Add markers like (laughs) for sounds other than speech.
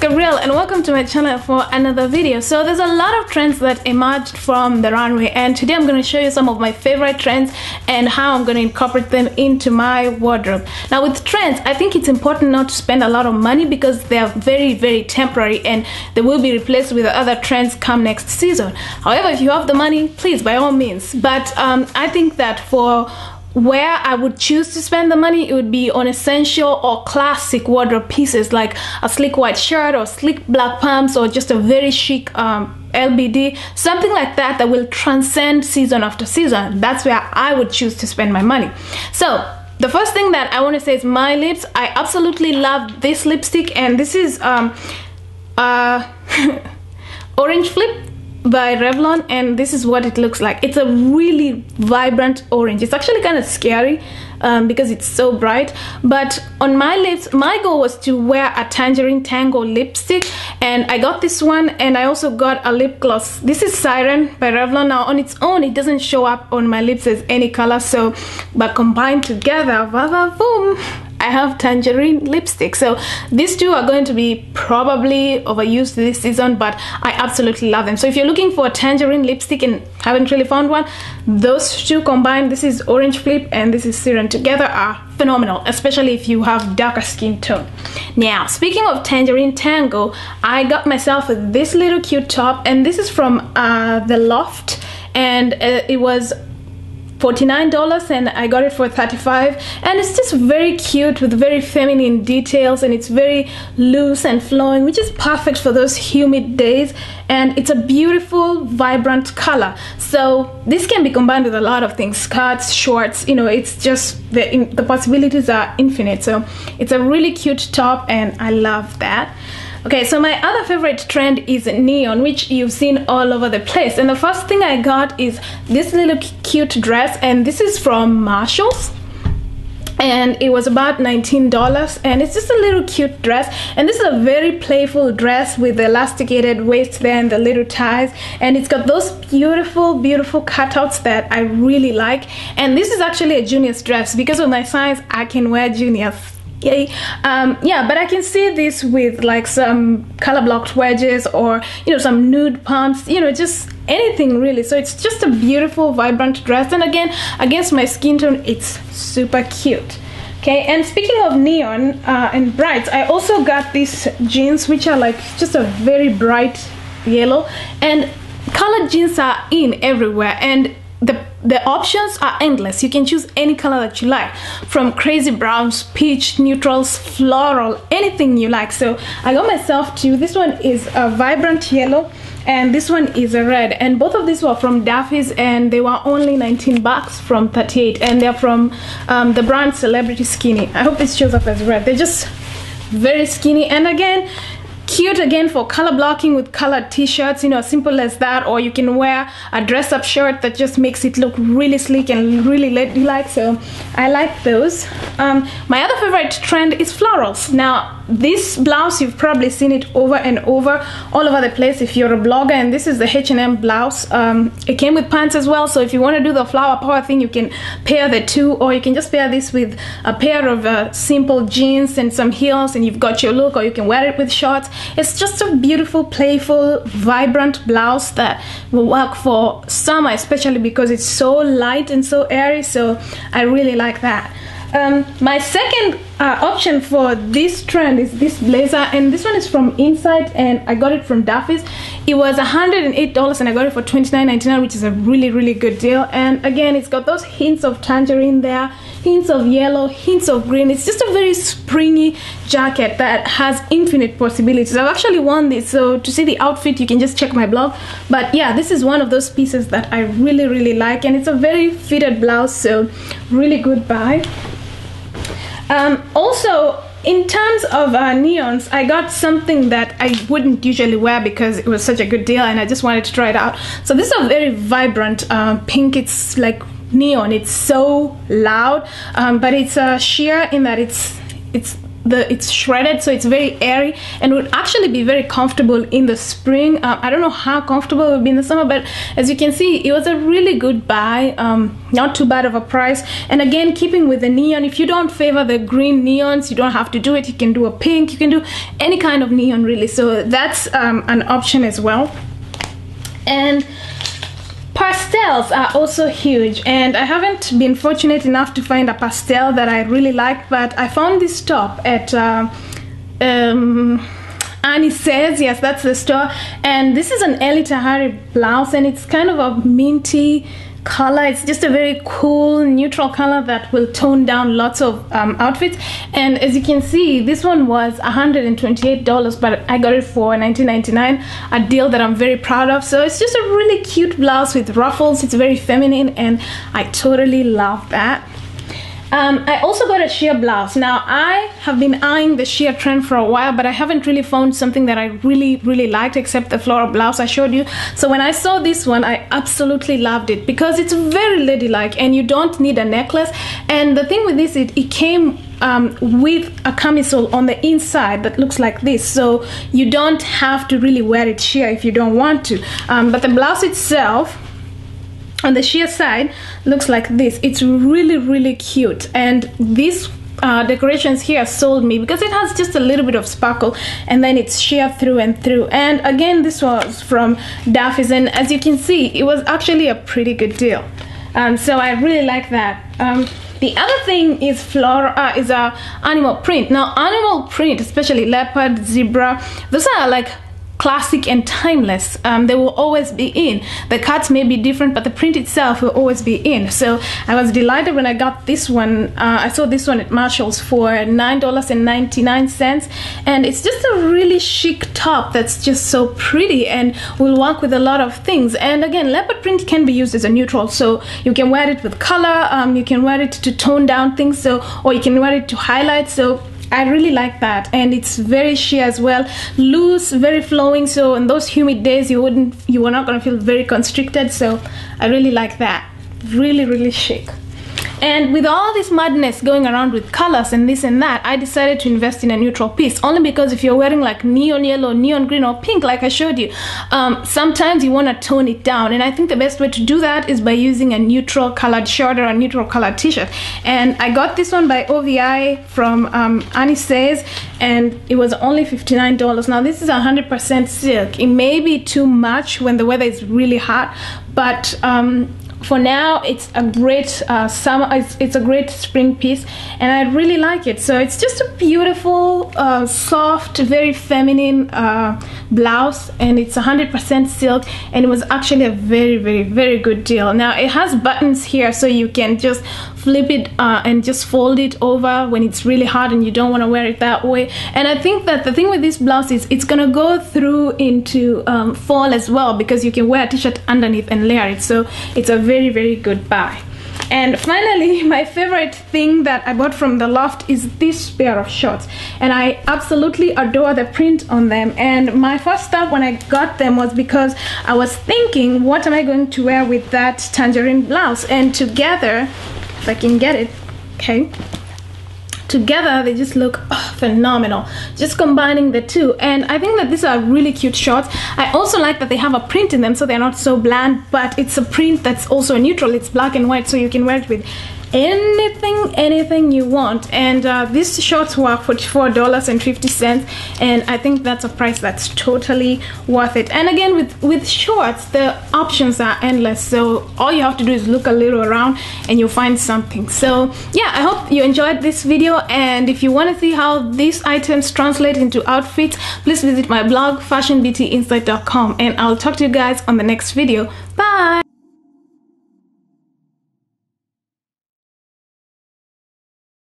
Gabrielle and welcome to my channel for another video. So there's a lot of trends that emerged from the runway and today I'm going to show you some of my favorite trends and how I'm going to incorporate them into my wardrobe. Now with trends, I think it's important not to spend a lot of money because they are very very temporary and they will be replaced with other trends come next season. However, if you have the money, please by all means. But um, I think that for where I would choose to spend the money, it would be on essential or classic wardrobe pieces like a sleek white shirt or sleek black pumps or just a very chic um, LBD, something like that that will transcend season after season. That's where I would choose to spend my money. So the first thing that I want to say is my lips. I absolutely love this lipstick and this is um, uh, (laughs) Orange Flip by Revlon and this is what it looks like. It's a really vibrant orange. It's actually kind of scary um, because it's so bright but on my lips my goal was to wear a tangerine tango lipstick and I got this one and I also got a lip gloss. This is Siren by Revlon. Now on its own it doesn't show up on my lips as any color so but combined together, va va boom I have tangerine lipstick. So these two are going to be probably overused this season, but I absolutely love them. So if you're looking for a tangerine lipstick and haven't really found one, those two combined, this is Orange Flip and this is Siren together are phenomenal, especially if you have darker skin tone. Now, speaking of Tangerine Tango, I got myself this little cute top and this is from uh, The Loft and uh, it was $49 and I got it for 35 and it's just very cute with very feminine details and it's very loose and flowing which is perfect for those humid days. And it's a beautiful vibrant color. So this can be combined with a lot of things skirts shorts you know it's just the, the possibilities are infinite. So it's a really cute top and I love that Okay, so my other favorite trend is neon, which you've seen all over the place. And the first thing I got is this little cute dress, and this is from Marshalls. And it was about $19 and it's just a little cute dress. And this is a very playful dress with the elasticated waist there and the little ties. And it's got those beautiful beautiful cutouts that I really like. And this is actually a junior's dress because of my size I can wear juniors yay. Um, yeah but I can see this with like some color blocked wedges or you know some nude pumps you know just anything really. So it's just a beautiful vibrant dress. And again against my skin tone it's super cute. Okay and speaking of neon uh, and brights I also got these jeans which are like just a very bright yellow. And colored jeans are in everywhere. And the the options are endless. You can choose any color that you like from crazy browns peach neutrals floral anything you like. So i got myself two this one is a vibrant yellow and this one is a red. And both of these were from Daffy's and they were only 19 bucks from 38 and they're from um, the brand Celebrity Skinny. I hope this shows up as red. They're just very skinny. And again cute again for color blocking with colored t-shirts you know simple as that. Or you can wear a dress up shirt that just makes it look really sleek and really ladylike so I like those. Um, my other favorite trend is florals. Now this blouse you've probably seen it over and over all over the place if you're a blogger and this is the H&M blouse. Um, it came with pants as well so if you want to do the flower power thing you can pair the two or you can just pair this with a pair of uh, simple jeans and some heels and you've got your look or you can wear it with shorts. It's just a beautiful playful vibrant blouse that will work for summer especially because it's so light and so airy so I really like that. Um, my second uh, option for this trend is this blazer and this one is from Inside and I got it from Daffy's. It was $108 and I got it for $29.99 which is a really really good deal and again it's got those hints of tangerine there, hints of yellow, hints of green. It's just a very springy jacket that has infinite possibilities. I've actually worn this so to see the outfit you can just check my blog but yeah this is one of those pieces that I really really like and it's a very fitted blouse so really good buy. Um, also, in terms of uh, neons, I got something that I wouldn't usually wear because it was such a good deal and I just wanted to try it out. So this is a very vibrant uh, pink. It's like neon. It's so loud, um, but it's uh, sheer in that it's it's the it's shredded so it's very airy and would actually be very comfortable in the spring. Um, i don't know how comfortable it would be in the summer but as you can see it was a really good buy um, not too bad of a price. And again keeping with the neon if you don't favor the green neons you don't have to do it. You can do a pink you can do any kind of neon really. So that's um, an option as well. And Pastels are also huge and I haven't been fortunate enough to find a pastel that I really like but I found this top at uh, um, Annie Sez. Yes that's the store. And this is an Elie Tahari blouse and it's kind of a minty color. It's just a very cool neutral color that will tone down lots of um, outfits. And as you can see this one was $128 but I got it for $19.99 a deal that I'm very proud of. So it's just a really cute blouse with ruffles. It's very feminine and I totally love that um, I also got a sheer blouse. Now, I have been eyeing the sheer trend for a while, but I haven't really found something that I really, really liked except the floral blouse I showed you. So when I saw this one, I absolutely loved it because it's very ladylike and you don't need a necklace. And the thing with this, it, it came um, with a camisole on the inside that looks like this so you don't have to really wear it sheer if you don't want to um, but the blouse itself on the sheer side looks like this. It's really really cute. And these uh, decorations here sold me because it has just a little bit of sparkle and then it's sheer through and through. And again this was from Daffy's. And as you can see it was actually a pretty good deal. Um, so I really like that. Um, the other thing is flora uh, is a animal print. Now animal print especially leopard zebra those are like classic and timeless. Um, they will always be in. The cuts may be different, but the print itself will always be in. So I was delighted when I got this one. Uh, I saw this one at Marshall's for $9.99 and it's just a really chic top that's just so pretty and will work with a lot of things. And again, leopard print can be used as a neutral. So you can wear it with color, um, you can wear it to tone down things, so or you can wear it to highlight. So I really like that and it's very sheer as well. Loose very flowing so in those humid days you wouldn't you were not going to feel very constricted so I really like that. Really really chic and with all this madness going around with colors and this and that, I decided to invest in a neutral piece. Only because if you're wearing like neon yellow, neon green, or pink, like I showed you, um, sometimes you want to tone it down. And I think the best way to do that is by using a neutral colored shirt or a neutral colored t-shirt. And I got this one by OVI from um, Annie Sez, and it was only $59. Now this is 100% silk. It may be too much when the weather is really hot, but um, for now it's a great uh, summer it's, it's, a great spring piece and I really like it. So it's just a beautiful uh, soft very feminine uh, blouse and it's 100% silk and it was actually a very very very good deal. Now it has buttons here so you can just flip it uh, and just fold it over when it's really hot and you don't want to wear it that way. And I think that the thing with this blouse is it's gonna go through into um, fall as well because you can wear a t-shirt underneath and layer it. So it's a very very good buy. And finally (laughs) my favorite thing that I bought from the loft is this pair of shorts. And I absolutely adore the print on them. And my first thought when I got them was because I was thinking what am I going to wear with that tangerine blouse? And together if I can get it okay? Together they just look oh, phenomenal. Just combining the two. And I think that these are really cute shorts I also like that they have a print in them so they're not so bland but it's a print that's also neutral. It's black and white so you can wear it with anything anything you want. And uh, these shorts were $44.50 and I think that's a price that's totally worth it. And again with with shorts the options are endless. So all you have to do is look a little around and you'll find something. So yeah I hope you enjoyed this video. And if you want to see how these items translate into outfits please visit my blog fashionbeautyinsight.com and I'll talk to you guys on the next video. Bye